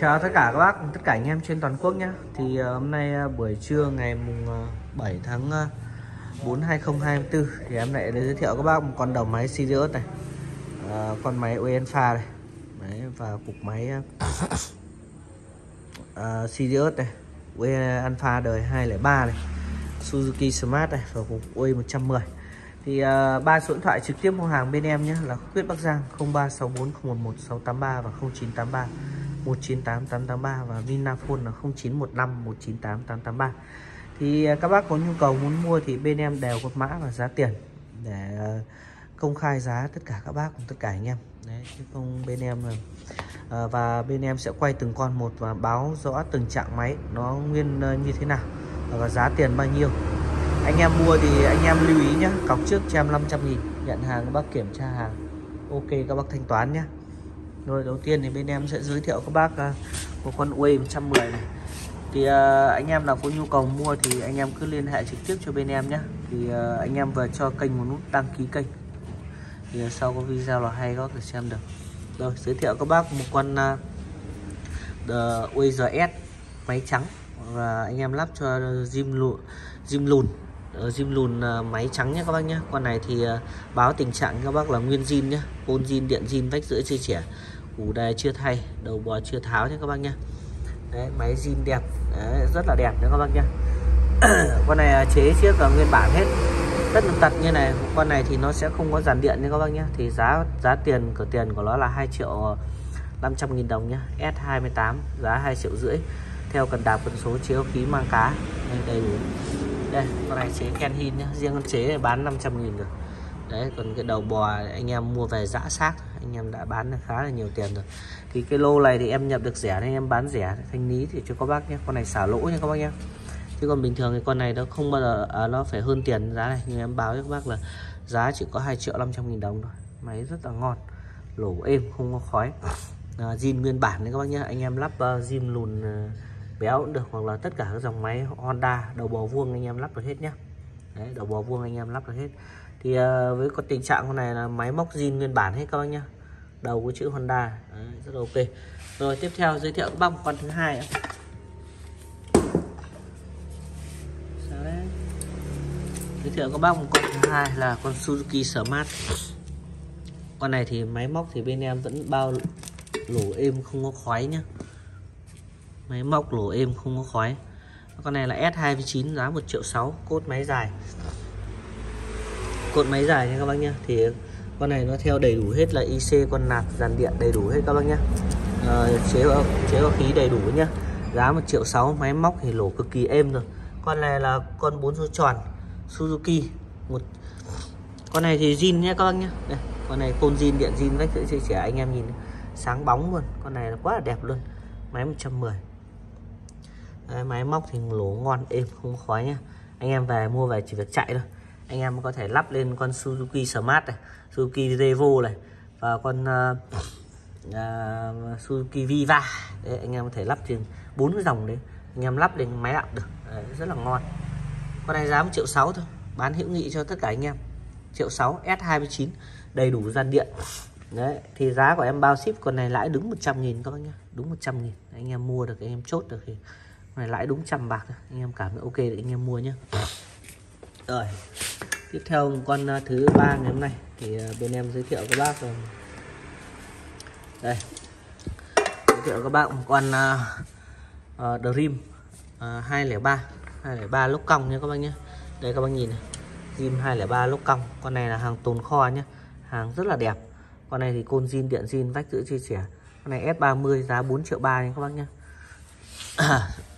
Chào tất cả các bác, tất cả anh em trên toàn quốc nhé. Thì ờ, hôm nay ờ, buổi trưa ngày mùng ờ, 7 tháng 4 2024 Thì em lại giới thiệu các bác một con đầu máy Sirius này. À, Con máy Uenfa này. Đấy, Và cục máy uh, Sirius này. Uenfa đời 203 này. Suzuki Smart này và cục UE 110 thì ba uh, số điện thoại trực tiếp mua hàng bên em nhé là Quyết Bắc Giang 0364011683 và 0983 198883 và Vinaphone là 0915 198883 thì à, các bác có nhu cầu muốn mua thì bên em đều có mã và giá tiền để à, công khai giá tất cả các bác cùng tất cả anh em. Đấy, chứ không bên em là à, và bên em sẽ quay từng con một và báo rõ từng trạng máy nó nguyên như thế nào và giá tiền bao nhiêu. Anh em mua thì anh em lưu ý nhé cọc trước cho em 500 nghìn, nhận hàng các bác kiểm tra hàng. Ok, các bác thanh toán nhé rồi đầu tiên thì bên em sẽ giới thiệu các bác uh, một con Way 110 này. Thì uh, anh em nào có nhu cầu mua thì anh em cứ liên hệ trực tiếp cho bên em nhé. Thì uh, anh em vừa cho kênh một nút đăng ký kênh. Thì uh, sau có video là hay có thể xem được. Rồi giới thiệu các bác một con uh, The máy trắng. Và anh em lắp cho Jim lùn Jim lùn ờ, Jim lùn máy trắng nhé các bác nhé. Con này thì báo tình trạng các bác là nguyên zin nhé. Pôn zin điện zin vách giữa chia trẻ củ đề chưa thay đầu bò chưa tháo nhé các bác nhé. Đấy, máy zin đẹp. Đấy, rất là đẹp nữa các bác nhé. Con này chế chiếc và nguyên bản hết. Tất tật như này con này thì nó sẽ không có dàn điện nha các bác nhé. Thì giá giá tiền cửa tiền của nó là 2 triệu 500 nghìn đồng nhé. S28 giá 2 triệu rưỡi. Theo cần đạp cần số chiếu khí mang cá đây đầy đủ. Đây con này chế Ken Hin riêng con chế này bán 500 nghìn rồi. Đấy còn cái đầu bò anh em mua về giã xác anh em đã bán được khá là nhiều tiền rồi. Thì cái lô này thì em nhập được rẻ nên em bán rẻ. Thanh lý thì cho các bác nhé. Con này xả lỗ nha các bác nhé. Chứ còn bình thường thì con này nó không bao giờ à, nó phải hơn tiền giá này. Nhưng em báo với các bác là giá chỉ có 2 triệu 500 nghìn đồng thôi. Máy rất là ngon. Lỗ êm không có khói. À, zin nguyên bản đấy các bác nhé. Anh em lắp uh, zin lùn uh, béo cũng được. Hoặc là tất cả các dòng máy Honda đầu bò vuông anh em lắp được hết nhá đấy đầu bò vuông anh em lắp được hết. Thì uh, với có tình trạng con này là máy móc zin nguyên bản hết các bác nhá đầu có chữ Honda. Đấy, rất là ok. Rồi tiếp theo giới thiệu các bác một con thứ hai nữa. giới thiệu các bác một con thứ hai là con Suzuki Smart. Con này thì máy móc thì bên em vẫn bao lỗ êm không có khói nhá. Máy móc lỗ êm không có khói. Con này là S29 giá 1 triệu 6 cốt máy dài. Cốt máy dài nha các bác nhé thì con này nó theo đầy đủ hết là IC con nạc dàn điện đầy đủ hết các bác nhé à, ờ, chế chế khí đầy đủ nhá. Giá 1 triệu 6 máy móc thì lỗ cực kỳ êm rồi. Con này là con bốn số tròn Suzuki. Một con này thì zin nhé các bác nhé đây, con này côn zin điện zin vách sữa trẻ anh em nhìn sáng bóng luôn. Con này là quá là đẹp luôn. Máy 110 Đấy, máy móc thì lỗ ngon êm không khói nhá. Anh em về mua về chỉ việc chạy thôi anh em có thể lắp lên con Suzuki Smart này Suzuki Revo này và con uh, uh, Suzuki Viva. Đấy, anh em có thể lắp trên bốn cái dòng đấy. Anh em lắp lên máy lặn được. Đấy, rất là ngon. Con này giá 1 triệu 6 thôi. Bán hữu nghị cho tất cả anh em. Triệu 6 S29 đầy đủ gian điện. Đấy thì giá của em bao ship con này lãi đúng 100 nghìn các bác nhá. Đúng 100 nghìn. Anh em mua được anh em chốt được thì này lãi đúng trăm bạc anh em cảm thấy ok để anh em mua nhé rồi tiếp theo con à, thứ ba ngày hôm nay thì à, bên em giới thiệu các bác rồi. Đây. Giới thiệu các bác một con uh, uh, Dream uh, 203 203 lốc cong nha các bác nhé. Đây các bác nhìn này. Dream 203 lốc cong. Con này là hàng tồn kho nhé. Hàng rất là đẹp. Con này thì côn zin điện zin vách giữ chia sẻ. Con này S30 giá 4 triệu 3 nha các bác nhé.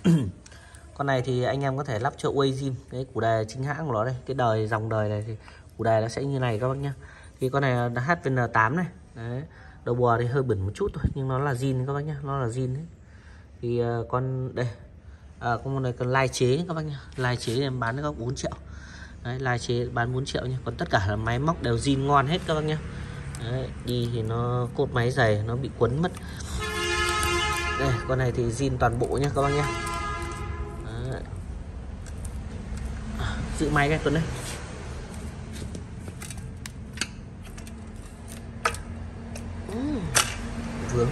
con này thì anh em có thể lắp cho Uazim cái củ đề chính hãng của nó đây cái đời dòng đời này thì củ đề nó sẽ như này các bác nhá. Thì con này là HVN8 này đấy đầu bò thì hơi bẩn một chút thôi nhưng nó là zin các bác nhá nó là zin đấy. Thì uh, con đây à, con này cần lai chế các bác nhá lai chế em bán có 4 triệu. Đấy lai chế bán 4 triệu nhé còn tất cả là máy móc đều zin ngon hết các bác nhá. Đấy, đi thì nó cột máy dày nó bị quấn mất. Đây con này thì zin toàn bộ nhá các bác nhá. giữ máy cái tuấn đấy vướng.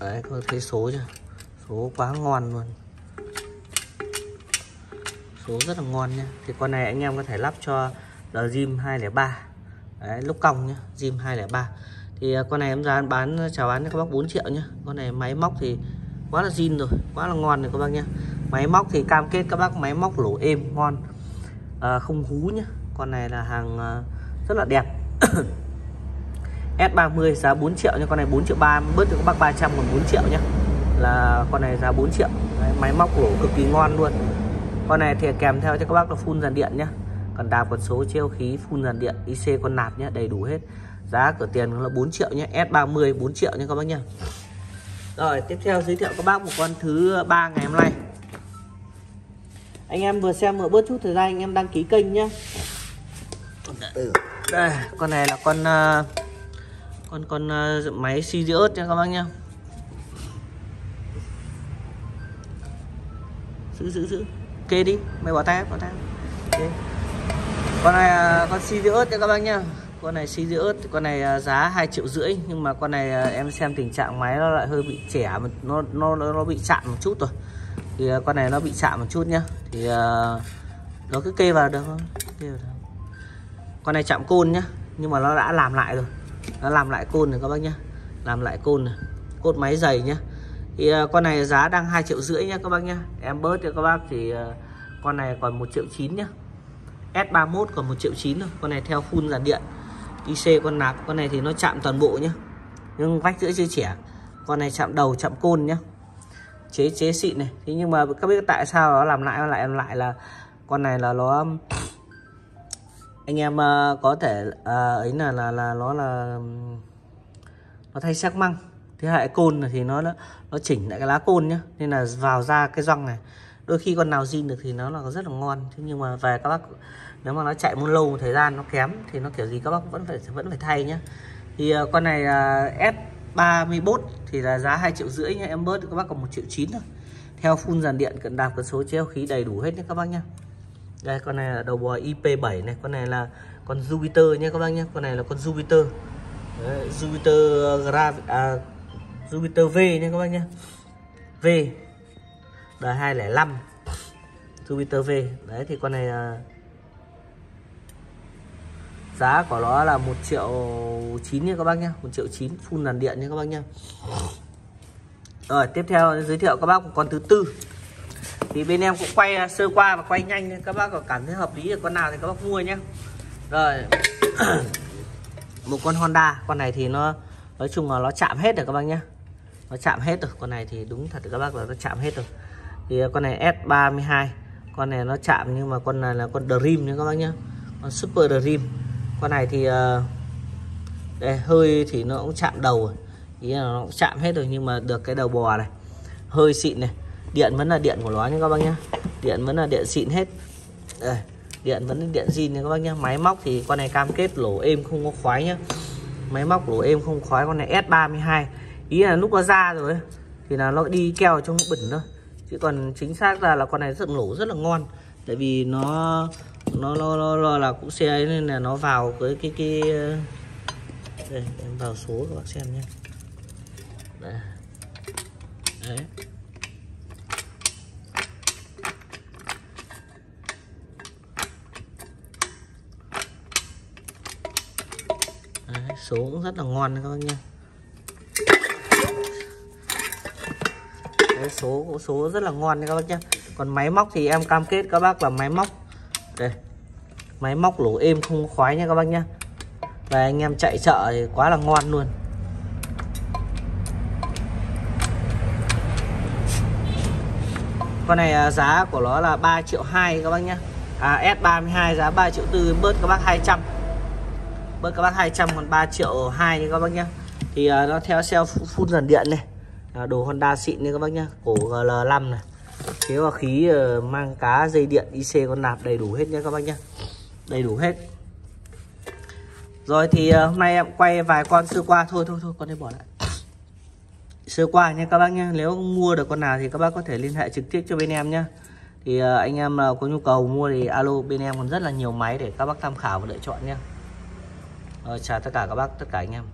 Đấy có thấy số chưa? Số quá ngon luôn. Số rất là ngon nhá thì con này anh em có thể lắp cho Dream 203 Đấy, lúc cong nhá, Dream 203 Thì à, con này em ra bán chào bán cho các bác 4 triệu nhá. Con này máy móc thì quá là zin rồi quá là ngon rồi các bác nhé. Máy móc thì cam kết các bác máy móc lỗ êm ngon. À, không hú nhá con này là hàng à, rất là đẹp. S30 giá 4 triệu nhưng con này 4 triệu 3 bớt được các bác 300 còn 4 triệu nhé. Là con này giá 4 triệu. Đấy, máy móc lỗ cực kỳ ngon luôn. Con này thì kèm theo cho các bác là phun dàn điện nhé. Còn đạp còn số treo khí phun dàn điện IC con nạp nhé đầy đủ hết. Giá cửa tiền là 4 triệu nhé. S30 4 triệu nhé các bác nhé rồi tiếp theo giới thiệu các bác một con thứ ba ngày hôm nay. Anh em vừa xem vừa bớt chút thời gian anh em đăng ký kênh nhá. Đây con này là con uh, con con uh, máy Sirius nha các bác nhá. Giữ giữ giữ. Kê đi mày bỏ tay bỏ tay. Okay. con này con Sirius nha các bác nhá con này Sirius con này à, giá 2 triệu rưỡi nhưng mà con này à, em xem tình trạng máy nó lại hơi bị trẻ nó nó nó bị chạm một chút rồi. Thì à, con này nó bị chạm một chút nhá. Thì uh, nó cứ kê vào được không kê vào được. con này chạm côn nhá nhưng mà nó đã làm lại rồi. Nó làm lại côn rồi các bác nhá. Làm lại côn này cốt máy dày nhá. Thì uh, con này giá đang 2 triệu rưỡi nhá các bác nhá. Em bớt cho các bác thì uh, con này còn 1 triệu 9 nhá. S31 còn 1 triệu 9 thôi con này theo full dàn điện. IC con nạp con này thì nó chạm toàn bộ nhá. Nhưng vách giữa chưa trẻ con này chạm đầu chạm côn nhá. Chế chế xịn này. Thế nhưng mà các biết tại sao nó làm lại lại làm lại là con này là nó anh em uh, có thể uh, ấy là là là nó là nó thay sắc măng. Thế hệ côn thì nó nó chỉnh lại cái lá côn nhá. Nên là vào ra cái răng này. Đôi khi con nào zin được thì nó là rất là ngon. Thế nhưng mà về các bác nếu mà nó chạy một lâu một thời gian nó kém thì nó kiểu gì các bác vẫn phải vẫn phải thay nhá. Thì uh, con này uh, S31 thì là giá 2 triệu rưỡi nha em bớt các bác còn 1 triệu 9 thôi. Theo phun dàn điện cần đạp cần số treo khí đầy đủ hết nhé các bác nhá. Đây con này là đầu bò IP7 này con này là con Jupiter nhé các bác nhé con này là con Jupiter. Đấy, Jupiter Grav à, Jupiter V nhé các bác nhé V đời 205 Jupiter V. Đấy thì con này giá của nó là 1 triệu 9 nha các bác nhé 1 triệu 9 phun làn điện nha các bác nhé rồi, tiếp theo giới thiệu các bác một con thứ tư. Thì bên em cũng quay, sơ qua và quay nhanh nên các bác có cảm thấy hợp lý được con nào thì các bác mua nhé rồi, một con Honda, con này thì nó, nói chung là nó chạm hết rồi các bác nhé nó chạm hết rồi con này thì đúng thật các bác là nó chạm hết rồi thì con này S32 con này nó chạm nhưng mà con này là con Dream nha các bác nhé con Super Dream con này thì ờ, đây, hơi thì nó cũng chạm đầu rồi. Ý là nó cũng chạm hết rồi nhưng mà được cái đầu bò này. Hơi xịn này. Điện vẫn là điện của nó nha các bác nhá. Điện vẫn là điện xịn hết. Đây, điện vẫn là điện zin nha các bác nhá. Máy móc thì con này cam kết lỗ êm không có khoái nhá. Máy móc lỗ êm không khoái con này S32 ý là lúc nó ra rồi thì là nó đi keo trong bẩn thôi. Chứ còn chính xác ra là con này rất lỗ rất là ngon. Tại vì nó nó nó, nó, nó là cũng xe ấy nên là nó vào với cái cái ờ, đây em vào số các bác xem nhé. Đây. đấy. Đấy, số cũng rất là ngon các bác nha Đấy, số số rất là ngon các bác nhé. Còn máy móc thì em cam kết các bác là máy móc. Đây máy móc lỗ êm không khoái nha các bác nhá. Và anh em chạy chợ thì quá là ngon luôn. Con này à, giá của nó là 3 triệu 2 các bác nhá. À, S32 giá 3 triệu 4 bớt các bác 200 bớt các bác 200 còn 3 triệu 2 nha các bác nhá. Thì uh, nó theo xe phun dần điện này à, đồ Honda xịn nha các bác nhá. Cổ GL5 này. Thế và khí uh, mang cá dây điện IC con nạp đầy đủ hết nha các bác nhá đầy đủ hết. Rồi thì ờ, hôm nay em quay vài con sơ qua. Thôi thôi thôi, con đây bỏ lại. Sơ qua nha các bác nhé. Nếu mua được con nào thì các bác có thể liên hệ trực tiếp cho bên em nhé. Thì ờ, anh em nào có nhu cầu mua thì alo bên em còn rất là nhiều máy để các bác tham khảo và lựa chọn nhé. Chào tất cả các bác, tất cả anh em.